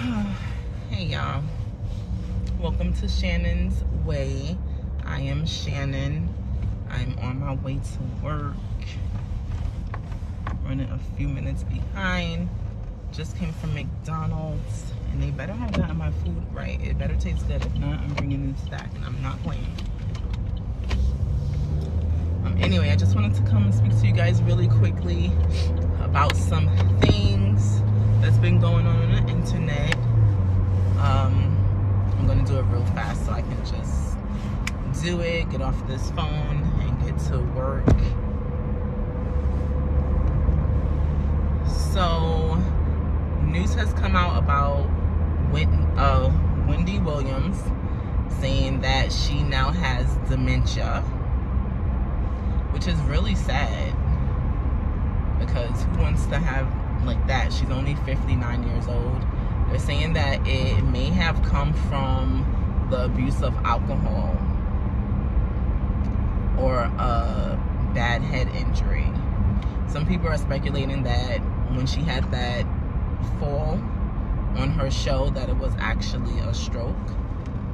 hey y'all. Welcome to Shannon's Way. I am Shannon. I'm on my way to work. Running a few minutes behind. Just came from McDonald's and they better have gotten my food right. It better taste good. If not, I'm bringing this back and I'm not playing. Um, anyway, I just wanted to come and speak to you guys really quickly about some things that's been going on on the internet. Um, I'm gonna do it real fast so I can just do it, get off this phone, and get to work. So, news has come out about uh, Wendy Williams saying that she now has dementia, which is really sad because who wants to have like that? She's only 59 years old. They're saying that it may have come from the abuse of alcohol or a bad head injury. Some people are speculating that when she had that fall on her show that it was actually a stroke.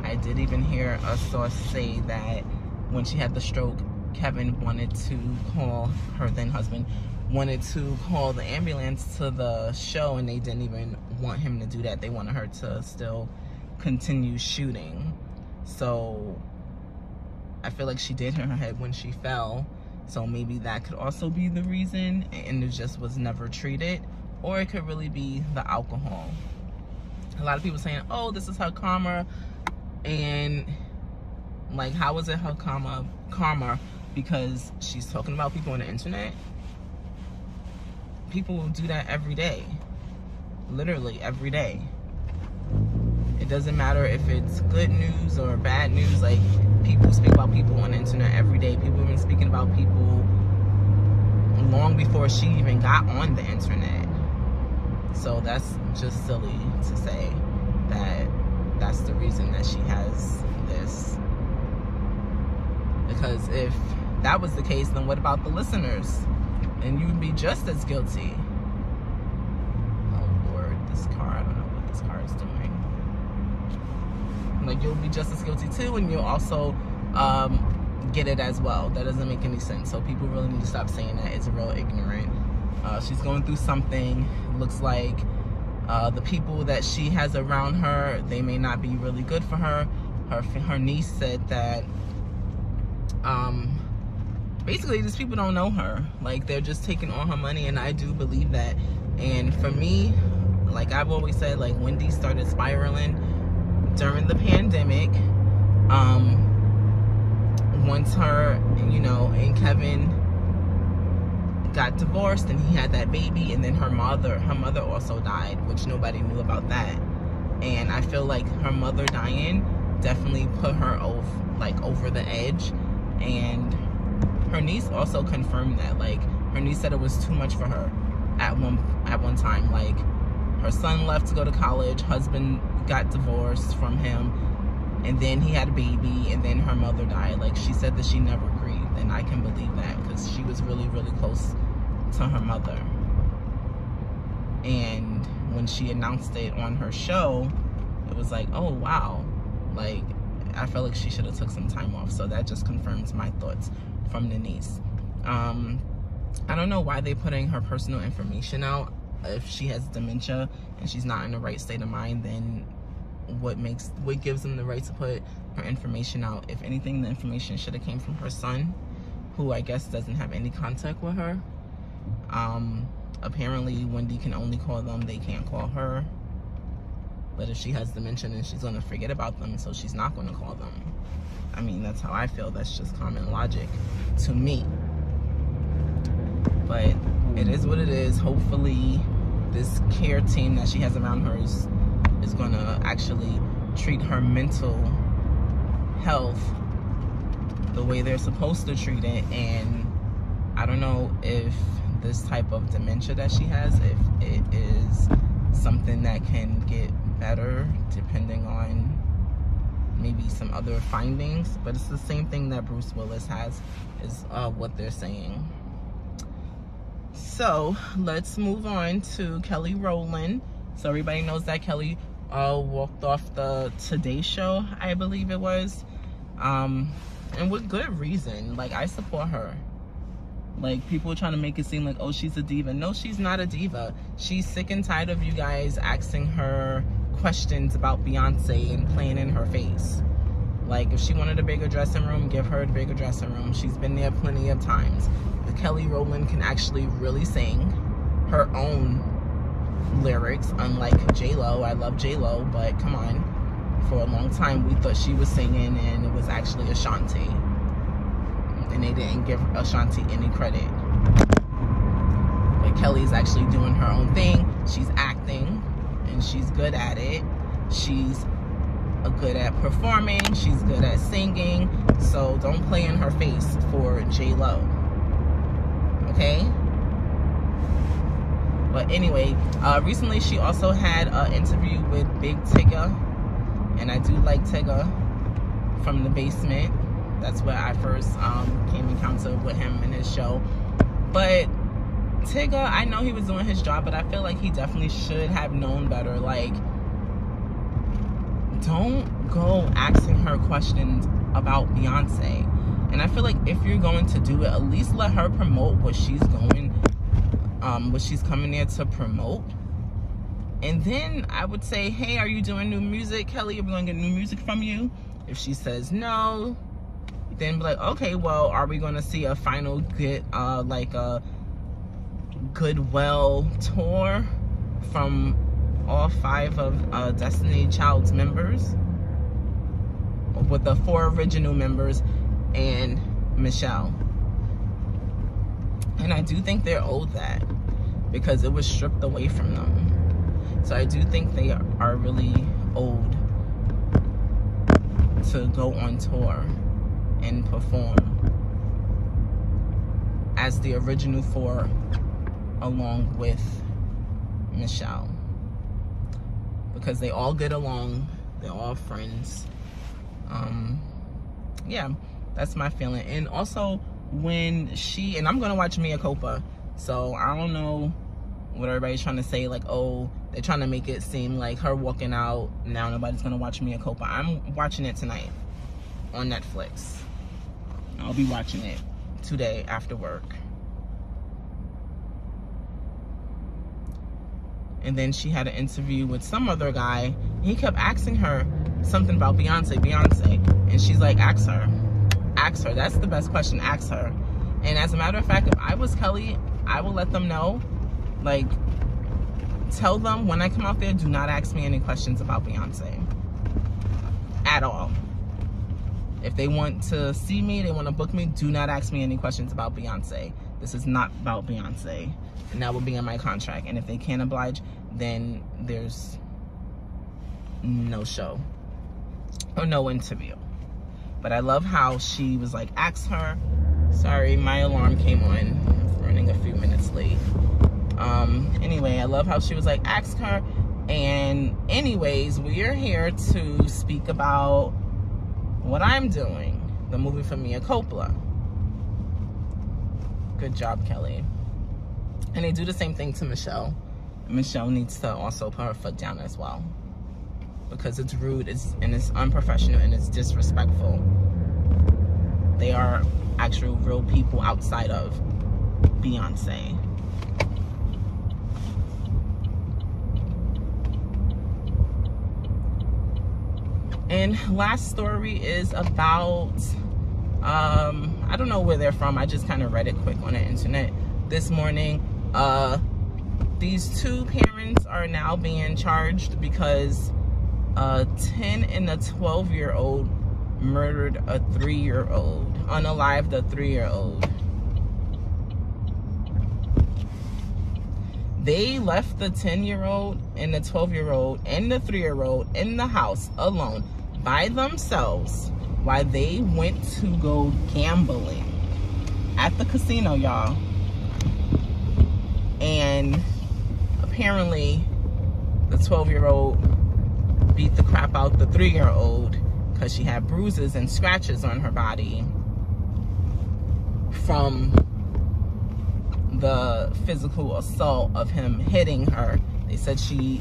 I did even hear a source say that when she had the stroke, Kevin wanted to call her then husband wanted to call the ambulance to the show and they didn't even want him to do that. They wanted her to still continue shooting. So I feel like she did hit her head when she fell. So maybe that could also be the reason and it just was never treated. Or it could really be the alcohol a lot of people saying, oh, this is her karma. And like, how is it her karma? Karma because she's talking about people on the internet. People will do that every day. Literally every day. It doesn't matter if it's good news or bad news. Like, people speak about people on the internet every day. People have been speaking about people long before she even got on the internet. So that's just silly to say that that's the reason that she has this. Because if that was the case, then what about the listeners? And you'd be just as guilty. Oh Lord, this car, I don't know what this car is doing. Like you'll be just as guilty too, and you'll also um, get it as well. That doesn't make any sense. So people really need to stop saying that. It's real ignorant. Uh, she's going through something. Looks like uh, the people that she has around her, they may not be really good for her. Her her niece said that um, basically these people don't know her. Like they're just taking all her money, and I do believe that. And for me, like I've always said, like Wendy started spiraling during the pandemic. Um, once her, you know, and Kevin got divorced and he had that baby and then her mother her mother also died which nobody knew about that and i feel like her mother dying definitely put her over like over the edge and her niece also confirmed that like her niece said it was too much for her at one at one time like her son left to go to college husband got divorced from him and then he had a baby and then her mother died like she said that she never grieved and i can believe that because she was really really close to her mother. And when she announced it on her show, it was like, oh wow, like I felt like she should have took some time off. So that just confirms my thoughts from Denise. Um, I don't know why they're putting her personal information out. If she has dementia and she's not in the right state of mind, then what makes what gives them the right to put her information out? If anything, the information should have came from her son, who I guess doesn't have any contact with her. Um, apparently, Wendy can only call them, they can't call her. But if she has dementia, then she's to forget about them, so she's not to call them. I mean, that's how I feel. That's just common logic to me. But it is what it is. Hopefully, this care team that she has around her is, is going to actually treat her mental health the way they're supposed to treat it. And I don't know if this type of dementia that she has, if it is something that can get better depending on maybe some other findings, but it's the same thing that Bruce Willis has, is uh, what they're saying. So let's move on to Kelly Rowland. So everybody knows that Kelly uh, walked off the Today Show, I believe it was. Um, and with good reason. Like, I support her. Like, people trying to make it seem like, oh, she's a diva. No, she's not a diva. She's sick and tired of you guys asking her questions about Beyonce and playing in her face. Like, if she wanted a bigger dressing room, give her a bigger dressing room. She's been there plenty of times. Kelly Rowland can actually really sing her own lyrics, unlike J-Lo. I love J-Lo, but come on. For a long time, we thought she was singing and it was actually Ashanti. And they didn't give Ashanti any credit. But Kelly's actually doing her own thing. She's acting and she's good at it. She's good at performing. She's good at singing. So don't play in her face for J-Lo. Okay? But anyway, uh, recently she also had an interview with Big Tigger. And I do like Tigger from the basement. That's where I first um, came in contact with him in his show. But Tigger, I know he was doing his job, but I feel like he definitely should have known better. Like, don't go asking her questions about Beyonce. And I feel like if you're going to do it, at least let her promote what she's going, um, what she's coming there to promote. And then I would say, hey, are you doing new music, Kelly? Are we going to get new music from you? If she says no, then be like, okay, well, are we going to see a final get, uh, like a goodwill tour from all five of uh, Destiny Child's members with the four original members and Michelle. And I do think they're owed that because it was stripped away from them. So I do think they are really owed to go on tour and perform as the original four along with Michelle because they all get along. They're all friends. Um, yeah, that's my feeling. And also when she, and I'm going to watch Mea Culpa. So I don't know what everybody's trying to say. Like, oh, they're trying to make it seem like her walking out. Now nobody's going to watch Mea Culpa. I'm watching it tonight on Netflix. I'll be watching it today after work. And then she had an interview with some other guy. he kept asking her something about Beyonce, Beyonce. And she's like, ask her. Ask her. That's the best question. Ask her. And as a matter of fact, if I was Kelly, I will let them know. Like, tell them when I come out there, do not ask me any questions about Beyonce. At all. If they want to see me, they want to book me, do not ask me any questions about Beyonce. This is not about Beyonce. And that will be in my contract. And if they can't oblige, then there's no show or no interview. But I love how she was like, ask her. Sorry, my alarm came on. I'm running a few minutes late. Um, anyway, I love how she was like, ask her. And anyways, we are here to speak about what I'm doing, the movie for Mea Culpa. Good job, Kelly. And they do the same thing to Michelle. Michelle needs to also put her foot down as well. Because it's rude it's, and it's unprofessional and it's disrespectful. They are actual real people outside of Beyonce. And last story is about, um, I don't know where they're from. I just kind of read it quick on the internet this morning. Uh, these two parents are now being charged because a 10 and a 12 year old murdered a three year old, unalived a three year old. They left the 10 year old and the 12 year old and the three year old in the house alone by themselves while they went to go gambling at the casino, y'all. And apparently the 12 year old beat the crap out the three year old because she had bruises and scratches on her body from the physical assault of him hitting her. They said she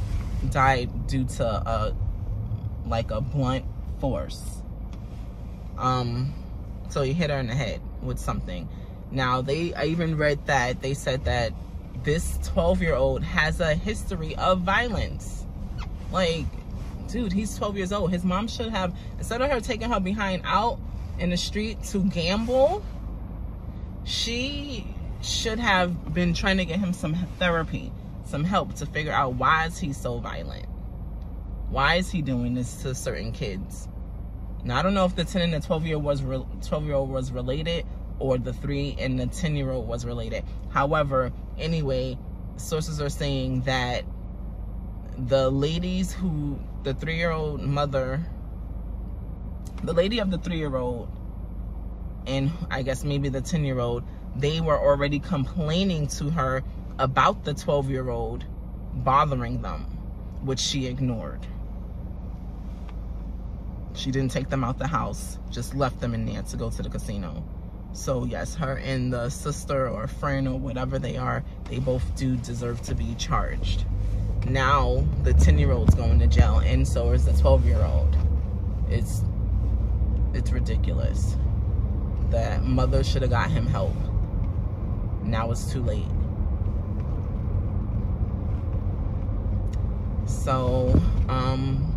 died due to a like a blunt force. Um, so he hit her in the head with something. Now they, I even read that they said that this 12 year old has a history of violence. Like, dude, he's 12 years old. His mom should have, instead of her taking her behind out in the street to gamble, she should have been trying to get him some therapy, some help to figure out why is he so violent? Why is he doing this to certain kids? Now I don't know if the 10 and the 12 year was 12 year old was related or the 3 and the 10 year old was related. However, anyway, sources are saying that the ladies who the 3 year old mother the lady of the 3 year old and I guess maybe the 10 year old they were already complaining to her about the 12 year old bothering them, which she ignored. She didn't take them out the house, just left them in there to go to the casino. So yes, her and the sister or friend or whatever they are, they both do deserve to be charged. Now the 10 year old's going to jail and so is the 12 year old. It's, it's ridiculous. That mother should have got him help now it's too late. So, um,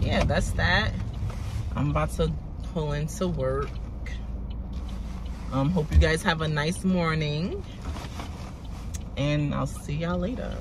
yeah, that's that. I'm about to pull into work. Um, hope you guys have a nice morning. And I'll see y'all later.